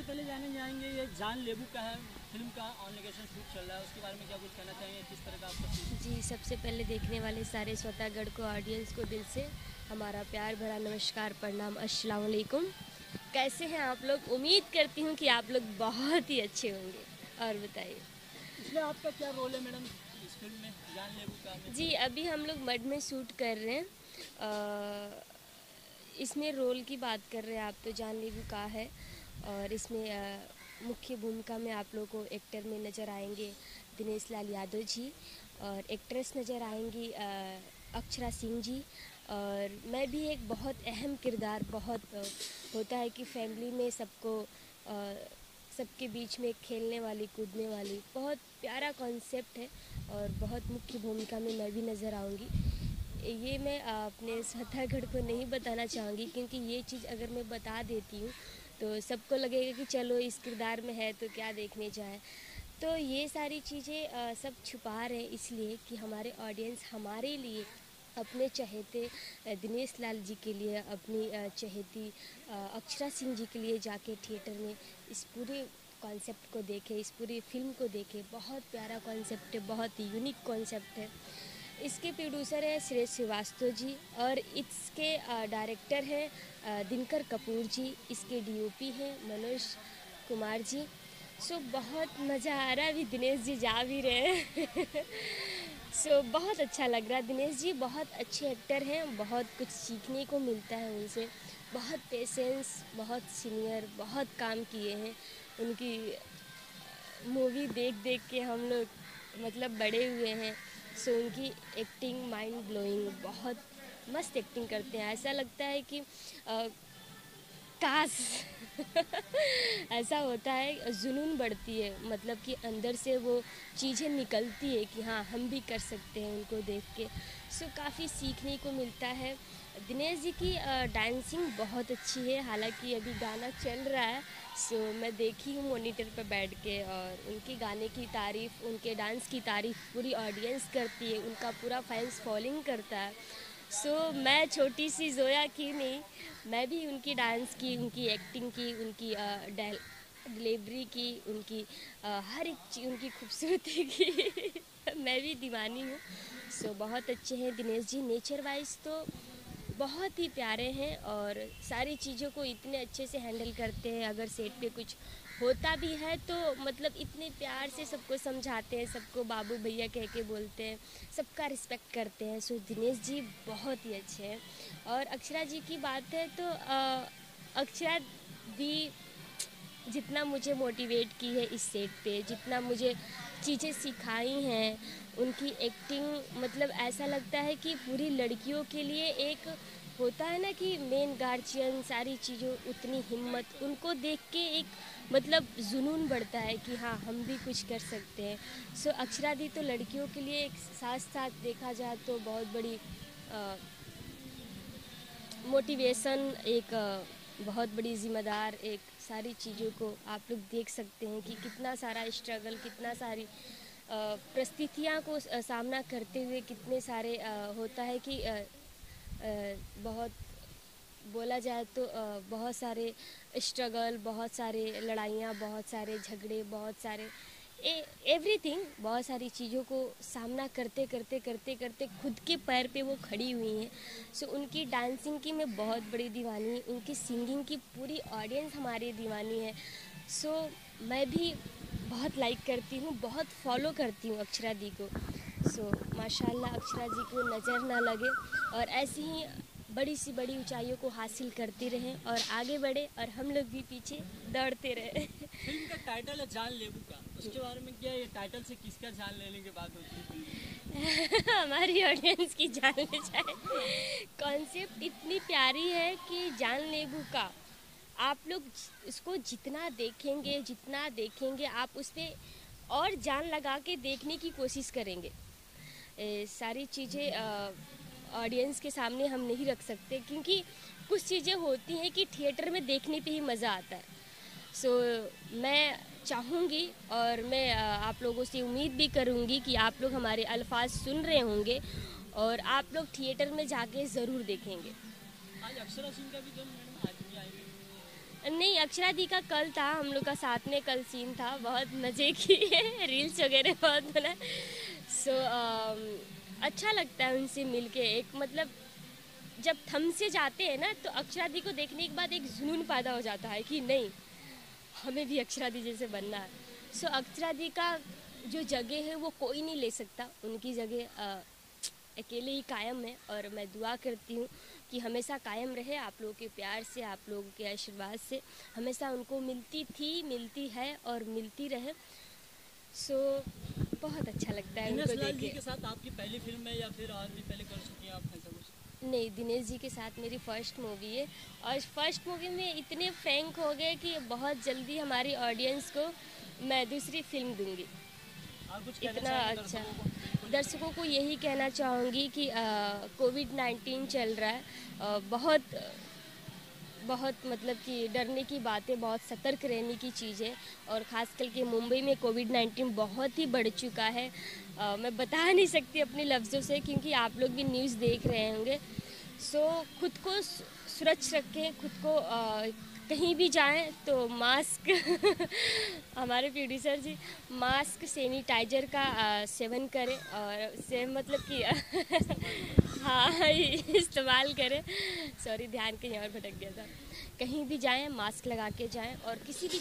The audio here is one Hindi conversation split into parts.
सबसे पहले जाने जाएँगे ये जान लेबू का है फ़िल्म का ऑन लोकेशन शूट चल रहा है उसके बारे में क्या कुछ कहना चाहेंगे किस तरह का आपका जी सबसे पहले देखने वाले सारे स्वतःगढ़ को ऑडियंस को दिल से हमारा प्यार भरा नमस्कार प्रणाम अस्सलाम वालेकुम। कैसे हैं आप लोग? उम्मीद करती हूँ कि आप लोग बहुत ही अच्छे होंगे और बताइए। इसमें आपका क्या रोल है मैडम इस फ़िल्म में जान लेबू का? जी अभी हम लोग मड में शूट कर रहे हैं। अ, इसमें रोल की बात कर रहे हैं आप तो जान लेबू का है। और इसमें मुख्य भूमिका में आप लोग को एक्टर में नज़र आएँगे दिनेश लाल यादव जी और एक्ट्रेस नज़र आएँगी अक्षरा सिंह जी। और मैं भी एक बहुत अहम किरदार, बहुत होता है कि फैमिली में सबको सबके बीच में खेलने वाली, कूदने वाली, बहुत प्यारा कॉन्सेप्ट है और बहुत मुख्य भूमिका में मैं भी नज़र आऊँगी। ये मैं अपने स्वतःगढ़ को नहीं बताना चाहूँगी, क्योंकि ये चीज़ अगर मैं बता देती हूँ तो सबको लगेगा कि चलो इस किरदार में है तो क्या देखने जाए। तो ये सारी चीज़ें सब छुपा रहे हैं इसलिए कि हमारे ऑडियंस हमारे लिए अपने चहेते दिनेश लाल जी के लिए, अपनी चहेती अक्षरा सिंह जी के लिए जाके थिएटर में इस पूरे कॉन्सेप्ट को देखे, इस पूरी फ़िल्म को देखे। बहुत प्यारा कॉन्सेप्ट है, बहुत यूनिक कॉन्सेप्ट है। इसके प्रोड्यूसर है श्रेष्ठ श्रीवास्तव जी और इसके डायरेक्टर हैं दिनकर कपूर जी। इसके डीओपी हैं मनोज कुमार जी। सो बहुत मज़ा आ रहा है अभी दिनेश जी जा भी रहे हैं। सो बहुत अच्छा लग रहा है दिनेश जी। बहुत अच्छे एक्टर हैं। बहुत कुछ सीखने को मिलता है उनसे। बहुत पेशेंस बहुत सीनियर बहुत काम किए हैं। उनकी मूवी देख देख के हम लोग मतलब बड़े हुए हैं। सो उनकी एक्टिंग माइंड ब्लोइंग बहुत मस्त एक्टिंग करते हैं। ऐसा लगता है कि आ, ऐसा होता है जुनून बढ़ती है। मतलब कि अंदर से वो चीज़ें निकलती है कि हाँ हम भी कर सकते हैं उनको देख के। सो काफ़ी सीखने को मिलता है। दिनेश जी की डांसिंग बहुत अच्छी है। हालाँकि अभी गाना चल रहा है सो मैं देखी हूँ मोनीटर पर बैठ के और उनके गाने की तारीफ़, उनके डांस की तारीफ़ पूरी ऑडियंस करती है, उनका पूरा फैंस फॉलोइंग करता है। सो मैं छोटी सी जोया की नहीं, मैं भी उनकी डांस की, उनकी एक्टिंग की, उनकी डिलीवरी की, उनकी हर एक चीज़ उनकी खूबसूरती की। मैं भी दीवानी हूँ। सो बहुत अच्छे हैं दिनेश जी। नेचर वाइज तो बहुत ही प्यारे हैं और सारी चीज़ों को इतने अच्छे से हैंडल करते हैं। अगर सेट पे कुछ होता भी है तो मतलब इतने प्यार से सबको समझाते हैं, सबको बाबू भैया कह के बोलते हैं, सबका रिस्पेक्ट करते हैं। सो दिनेश जी बहुत ही अच्छे हैं। और अक्षरा जी की बात है तो अक्षरा दी जितना मुझे मोटिवेट की है इस सेट पे, जितना मुझे चीज़ें सिखाई हैं उनकी एक्टिंग मतलब ऐसा लगता है कि पूरी लड़कियों के लिए एक होता है ना कि मेन गार्जियन सारी चीज़ों उतनी हिम्मत उनको देख के एक मतलब जुनून बढ़ता है कि हाँ हम भी कुछ कर सकते हैं। सो अक्षरा दी तो लड़कियों के लिए एक साथ साथ देखा जाए तो बहुत बड़ी मोटिवेशन एक अ, बहुत बड़ी जिम्मेदार एक सारी चीज़ों को आप लोग देख सकते हैं कि कितना सारा स्ट्रगल कितना सारी परिस्थितियाँ को सामना करते हुए कितने सारे होता है कि बहुत, बोला जाए तो बहुत सारे स्ट्रगल बहुत सारे लड़ाइयाँ, बहुत सारे झगड़े, बहुत सारे एवरीथिंग बहुत सारी चीज़ों को सामना करते करते करते करते खुद के पैर पे वो खड़ी हुई हैं। सो so, उनकी डांसिंग की मैं बहुत बड़ी दीवानी हूँ। उनकी सिंगिंग की पूरी ऑडियंस हमारी दीवानी है। सो so, मैं भी बहुत लाइक करती हूँ बहुत फॉलो करती हूँ अक्षरा दी को। सो so, माशाल्लाह अक्षरा जी को नज़र ना लगे और ऐसी ही बड़ी सी बड़ी ऊंचाइयों को हासिल करते रहें और आगे बढ़े और हम लोग भी पीछे दौड़ते रहें। फ़िल्म का टाइटल है जान लेबू का। उसके बारे में क्या ये टाइटल से किसका जान लेने हमारी ऑडियंस की जान ले जाए। कॉन्सेप्ट इतनी प्यारी है कि जान लेबू का। आप लोग इसको जितना देखेंगे जितना देखेंगे आप उस पर और जान लगा के देखने की कोशिश करेंगे। ए, सारी चीज़ें ऑडियंस के सामने हम नहीं रख सकते क्योंकि कुछ चीज़ें होती हैं कि थिएटर में देखने पे ही मज़ा आता है। सो so, मैं चाहूँगी और मैं आप लोगों से उम्मीद भी करूँगी कि आप लोग हमारे अल्फाज सुन रहे होंगे और आप लोग थिएटर में जाके ज़रूर देखेंगे आज अक्षरा सिंह का भी। नहीं अक्षरा दी का कल था हम लोग का साथ में कल सीन था बहुत मज़े की है रील्स वगैरह बहुत बना सो so, अच्छा लगता है उनसे मिलके एक मतलब जब थम से जाते हैं ना तो अक्षरा दी को देखने के बाद एक जुनून पैदा हो जाता है कि नहीं हमें भी अक्षरा दी जैसे बनना है। सो अक्षरा दी का जो जगह है वो कोई नहीं ले सकता। उनकी जगह अकेले ही कायम है। और मैं दुआ करती हूँ कि हमेशा कायम रहे आप लोगों के प्यार से आप लोगों के आशीर्वाद से। हमेशा उनको मिलती थी मिलती है और मिलती रहे। सो so, बहुत अच्छा लगता है उनको देख के साथ आपकी पहली फ़िल्म है या फिर और भी पहले कर चुकी हैं आप? नहीं दिनेश जी के साथ मेरी फ़र्स्ट मूवी है। और फ़र्स्ट मूवी में इतने फ्रैंक हो गए कि बहुत जल्दी हमारी ऑडियंस को मैं दूसरी फ़िल्म दूँगी। इतना अच्छा। दर्शकों को? यही कहना चाहूँगी कि कोविड नाइन्टीन चल रहा है। आ, बहुत बहुत मतलब कि डरने की बातें बहुत सतर्क रहने की चीज़ और ख़ास करके मुंबई में कोविड नाइन्टीन बहुत ही बढ़ चुका है। आ, मैं बता नहीं सकती अपने लफ्ज़ों से क्योंकि आप लोग भी न्यूज़ देख रहे होंगे। सो खुद को सुरक्ष रखें खुद को अ, कहीं भी जाएँ तो मास्क हमारे प्रोड्यूसर जी मास्क सैनिटाइजर का सेवन करें और से मतलब कि हाँ इस्तेमाल करें। सॉरी ध्यान कहीं और भटक गया था। कहीं भी जाएँ मास्क लगा के जाएँ और किसी भी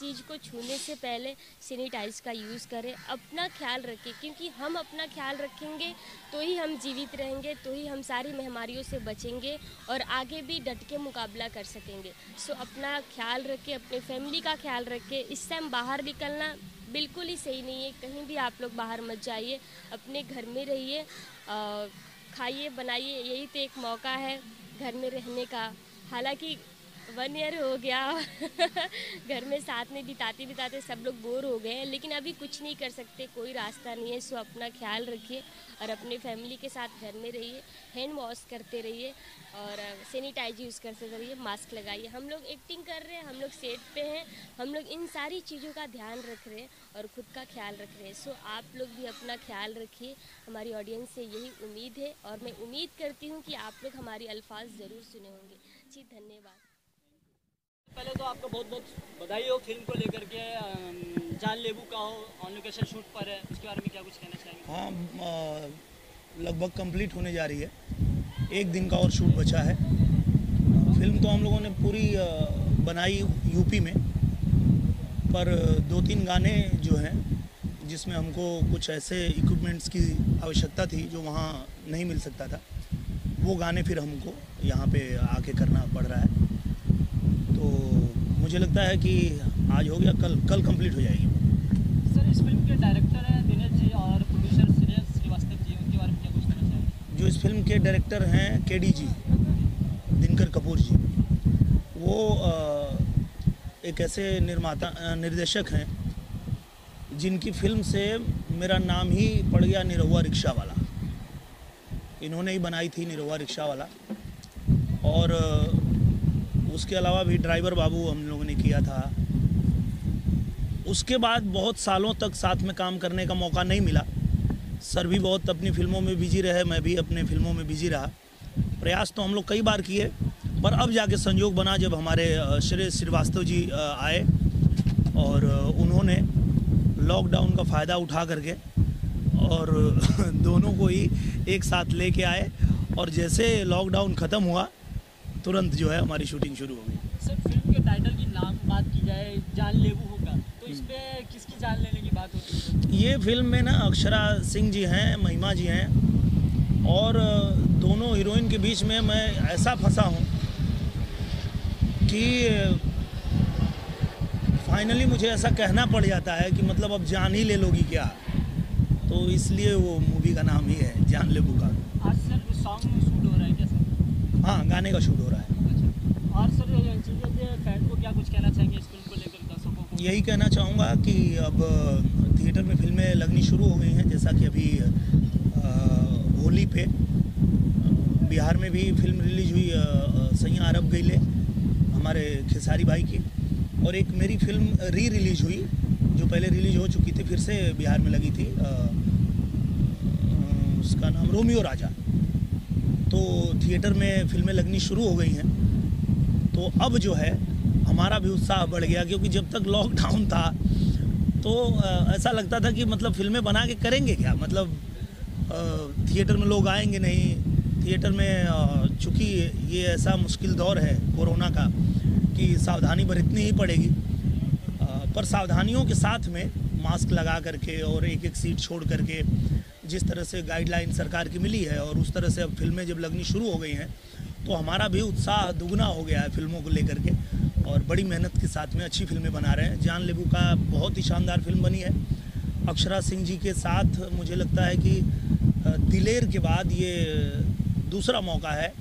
चीज़ को छूने से पहले सैनिटाइज का यूज़ करें, अपना ख्याल रखें, क्योंकि हम अपना ख्याल रखेंगे तो ही हम जीवित रहेंगे तो ही हम सारी महामारियों से बचेंगे और आगे भी डट के मुकाबला कर सकेंगे। सो अपना ख्याल रखें, अपने फैमिली का ख्याल रखें। इस टाइम बाहर निकलना बिल्कुल ही सही नहीं है। कहीं भी आप लोग बाहर मत जाइए, अपने घर में रहिए खाइए, बनाइए, यही तो एक मौका है घर में रहने का। हालाँकि वन ईयर हो गया। घर में साथ में बिताते बिताते सब लोग बोर हो गए हैं, लेकिन अभी कुछ नहीं कर सकते, कोई रास्ता नहीं है, सो अपना ख्याल रखिए और अपने फैमिली के साथ घर में रहिए हैंड वॉश करते रहिए और सैनिटाइज यूज़ करते रहिए मास्क लगाइए। हम लोग एक्टिंग कर रहे हैं, हम लोग सेट पे हैं, हम लोग इन सारी चीज़ों का ध्यान रख रहे हैं और खुद का ख्याल रख रहे हैं। सो आप लोग भी अपना ख्याल रखिए, हमारी ऑडियंस से यही उम्मीद है और मैं उम्मीद करती हूँ कि आप लोग हमारी अल्फाज ज़रूर सुने होंगे। जी, धन्यवाद। पहले तो आपको बहुत बहुत बधाई हो फ़िल्म को लेकर के अम, जान लेबू का हो ऑन लोकेशन शूट पर है उसके बारे में क्या कुछ कहना चाहेंगे? हाँ लगभग कंप्लीट होने जा रही है। एक दिन का और शूट बचा है। फ़िल्म तो हम लोगों ने पूरी बनाई यूपी में पर दो तीन गाने जो हैं जिसमें हमको कुछ ऐसे इक्विपमेंट्स की आवश्यकता थी जो वहाँ नहीं मिल सकता था वो गाने फिर हमको यहाँ पे आके करना पड़ रहा है। मुझे लगता है कि आज हो गया कल कल कंप्लीट हो जाएगी। सर इस फ़िल्म के डायरेक्टर हैं दिनेश जी और प्रोड्यूसर श्रीवास्तव जी उनके बारे में क्या कुछ कहना चाहेंगे? जो इस फ़िल्म के डायरेक्टर हैं K D G Dinkar Kapoor ji. वो एक ऐसे निर्माता निर्देशक हैं जिनकी फ़िल्म से मेरा नाम ही पड़ गया निरहुआ रिक्शा वाला इन्होंने ही बनाई थी निरहुआ रिक्शा वाला और उसके अलावा भी ड्राइवर बाबू हम लोगों ने किया था। उसके बाद बहुत सालों तक साथ में काम करने का मौका नहीं मिला। सर भी बहुत अपनी फ़िल्मों में बिज़ी रहे, मैं भी अपने फ़िल्मों में बिज़ी रहा। प्रयास तो हम लोग कई बार किए, पर अब जाके संयोग बना जब हमारे श्रेय श्रीवास्तव जी आए और उन्होंने लॉकडाउन का फ़ायदा उठा करके और दोनों को ही एक साथ लेके आए। और जैसे लॉकडाउन ख़त्म हुआ तुरंत जो है हमारी शूटिंग शुरू हो गई। सर फ़िल्म के टाइटल की नाम बात की जाए जान लेबू होगा तो इस पे किसकी जान लेने की बात होती है? ये फ़िल्म में ना अक्षरा सिंह जी हैं महिमा जी हैं और दोनों हीरोइन के बीच में मैं ऐसा फंसा हूँ कि फाइनली मुझे ऐसा कहना पड़ जाता है कि मतलब अब जान ही ले लोगी क्या? तो इसलिए वो मूवी का नाम ही है जान लेबू का आज सर सॉन्ग शूट हो गाने का शूट हो रहा है। अच्छा। और सर फ़ैन को क्या कुछ कहना चाहेंगे इस फ़िल्म को लेकर दर्शकों को? यही कहना चाहूँगा कि अब थिएटर में फ़िल्में लगनी शुरू हो गई हैं जैसा कि अभी होली पे बिहार में भी फ़िल्म रिलीज़ हुई सैया अरब गईले हमारे खेसारी भाई की और एक मेरी फ़िल्म री रिलीज़ हुई जो पहले रिलीज़ हो चुकी थी फिर से बिहार में लगी थी अ, उसका नाम रोमियो राजा। तो थिएटर में फ़िल्में लगनी शुरू हो गई हैं। तो अब जो है, हमारा भी उत्साह बढ़ गया, क्योंकि जब तक लॉकडाउन था तो ऐसा लगता था कि मतलब फ़िल्में बना के करेंगे क्या? मतलब थिएटर में लोग आएँगे नहीं, थिएटर में चूँकि ये ऐसा मुश्किल दौर है कोरोना का, कि सावधानी बरतनी ही पड़ेगी। पर सावधानियों के साथ में मास्क लगा करके और एक एक सीट छोड़ करके जिस तरह से गाइडलाइन सरकार की मिली है और उस तरह से अब फ़िल्में जब लगनी शुरू हो गई हैं तो हमारा भी उत्साह दुगना हो गया है फ़िल्मों को लेकर के। और बड़ी मेहनत के साथ में अच्छी फ़िल्में बना रहे हैं। जान लेबू का बहुत ही शानदार फ़िल्म बनी है। अक्षरा सिंह जी के साथ मुझे लगता है कि दिलेर के बाद ये दूसरा मौका है,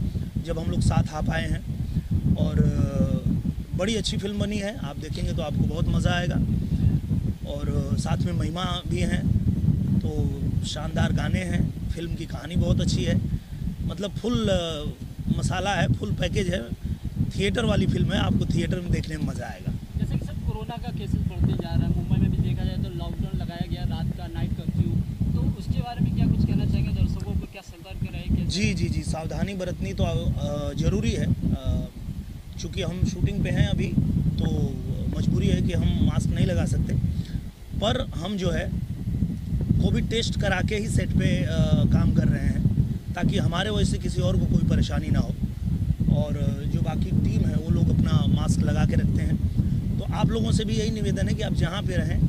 जब हम लोग साथ आ पाए हैं। और बड़ी अच्छी फ़िल्म बनी है। आप देखेंगे तो आपको बहुत मज़ा आएगा। और साथ में महिमा भी हैं। तो शानदार गाने हैं फ़िल्म की कहानी बहुत अच्छी है। मतलब फुल मसाला है फुल पैकेज है। थिएटर वाली फ़िल्म है आपको थिएटर में देखने में मज़ा आएगा। जैसे कि सर कोरोना का केसेस बढ़ते जा रहा है मुंबई में भी देखा जाए तो लॉकडाउन लगाया गया रात का नाइट कर्फ्यू तो उसके बारे में क्या कुछ कहना चाहेंगे? दर्शकों को क्या सतर्क रहे जी जी जी सावधानी बरतनी तो ज़रूरी है। चूँकि हम शूटिंग पे हैं अभी तो मजबूरी है कि हम मास्क नहीं लगा सकते। पर हम जो है कोविड टेस्ट करा के ही सेट पे अ, काम कर रहे हैं ताकि हमारे वजह से किसी और को कोई परेशानी ना हो। और जो बाकी टीम है वो लोग अपना मास्क लगा के रखते हैं। तो आप लोगों से भी यही निवेदन है कि आप जहाँ पे रहें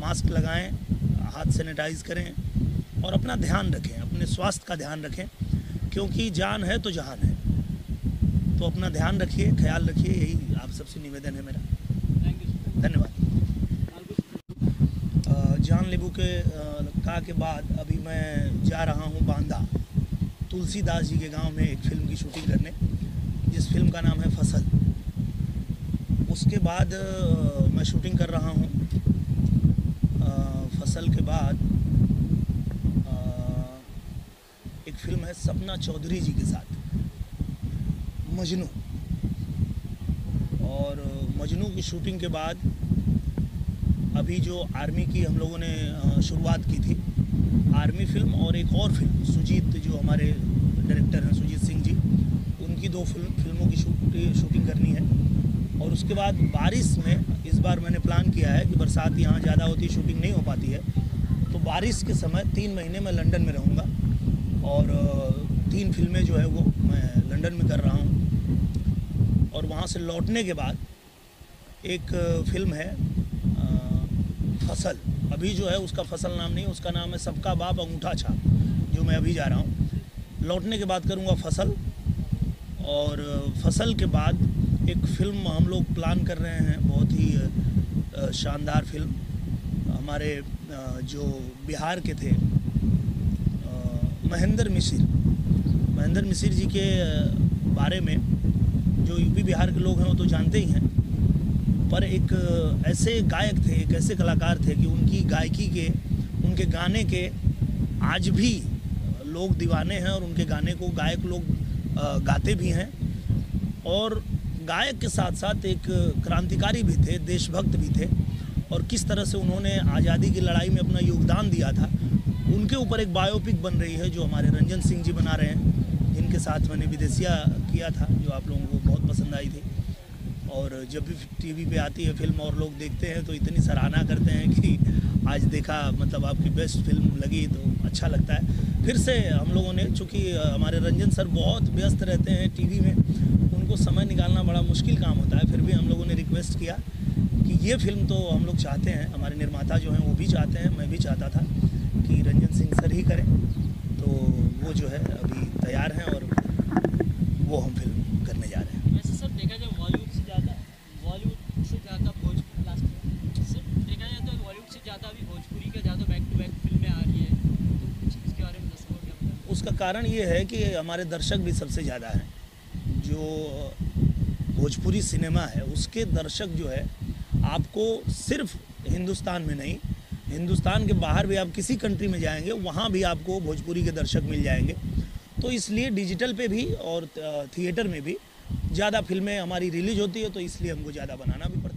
मास्क लगाएँ हाथ सैनिटाइज करें और अपना ध्यान रखें अपने स्वास्थ्य का ध्यान रखें क्योंकि जान है तो जहान है। तो अपना ध्यान रखिए ख्याल रखिए यही आप सबसे निवेदन है मेरा। थैंक यू धन्यवाद। जान लेबू के का के बाद अभी मैं जा रहा हूँ बांदा, तुलसीदास जी के गाँव में एक फ़िल्म की शूटिंग करने, जिस फ़िल्म का नाम है फ़सल। उसके बाद मैं शूटिंग कर रहा हूँ। फ़सल के बाद एक फ़िल्म है सपना चौधरी जी के साथ, मजनू। और मजनू की शूटिंग के बाद अभी जो आर्मी की हम लोगों ने शुरुआत की थी, आर्मी फ़िल्म और एक और फ़िल्म, सुजीत जो हमारे डायरेक्टर हैं, सुजीत सिंह जी, उनकी दो फ़िल्म, फ़िल्मों की शूट, शूटिंग करनी है। और उसके बाद बारिश में इस बार मैंने प्लान किया है कि बरसात यहाँ ज़्यादा होती है शूटिंग नहीं हो पाती है। तो बारिश के समय तीन महीने मैं लंदन में रहूँगा और तीन फ़िल्में जो है वो मैं लंदन में कर रहा हूँ। और वहाँ से लौटने के बाद एक फ़िल्म है फ़सल। अभी जो है उसका फ़सल नाम नहीं, उसका नाम है सबका बाप अंगूठा छाप, जो मैं अभी जा रहा हूँ। लौटने के बाद करूँगा फ़सल और फ़सल के बाद एक फ़िल्म हम लोग प्लान कर रहे हैं, बहुत ही शानदार फ़िल्म। हमारे जो बिहार के थे महेंद्र मिसिर महेंद्र मिसिर जी के बारे में, जो यूपी बिहार के लोग हैं वो तो जानते ही हैं। पर एक ऐसे गायक थे, एक ऐसे कलाकार थे कि उनकी गायकी के, उनके गाने के आज भी लोग दीवाने हैं और उनके गाने को गायक लोग गाते भी हैं। और गायक के साथ साथ एक क्रांतिकारी भी थे, देशभक्त भी थे। और किस तरह से उन्होंने आज़ादी की लड़ाई में अपना योगदान दिया था, उनके ऊपर एक बायोपिक बन रही है जो हमारे रंजन सिंह जी बना रहे हैं। जिनके साथ मैंने विदेशिया किया था, जो आप लोगों को बहुत पसंद आई थी। और जब भी टीवी पे आती है फ़िल्म और लोग देखते हैं तो इतनी सराहना करते हैं कि आज देखा मतलब आपकी बेस्ट फ़िल्म लगी तो अच्छा लगता है। फिर से हम लोगों ने, चूँकि हमारे रंजन सर बहुत व्यस्त रहते हैं टीवी में, उनको समय निकालना बड़ा मुश्किल काम होता है। फिर भी हम लोगों ने रिक्वेस्ट किया कि ये फ़िल्म तो हम लोग चाहते हैं, हमारे निर्माता जो हैं वो भी चाहते हैं, मैं भी चाहता था कि रंजन सिंह सर ही करें। तो वो जो है, अभी तैयार हैं और वो हम फ़िल्म करने जा रहे हैं वैसे सर देखा जाए बॉलीवुड से ज़्यादा बॉलीवुड से ज़्यादा भोजपुरी लास्ट में सर देखा जाए तो बॉलीवुड से ज़्यादा अभी भोजपुरी का ज़्यादा बैक टू बैक फ़िल्में आ रही है तो कुछ इसके बारे में दर्शकों को क्या बताएँ उसका कारण ये है कि हमारे दर्शक भी सबसे ज़्यादा हैं। जो भोजपुरी सिनेमा है, उसके दर्शक जो है, आपको सिर्फ़ हिंदुस्तान में नहीं, हिंदुस्तान के बाहर भी आप किसी कंट्री में जाएँगे, वहाँ भी आपको भोजपुरी के दर्शक मिल जाएँगे। तो इसलिए डिजिटल पे भी और थिएटर में भी ज़्यादा फ़िल्में हमारी रिलीज़ होती है तो इसलिए हमको ज़्यादा बनाना भी पड़ता